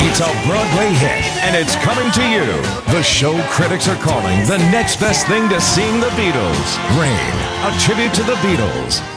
It's a Broadway hit, and it's coming to you. The show critics are calling the next best thing to seeing the Beatles. Rain, a tribute to the Beatles.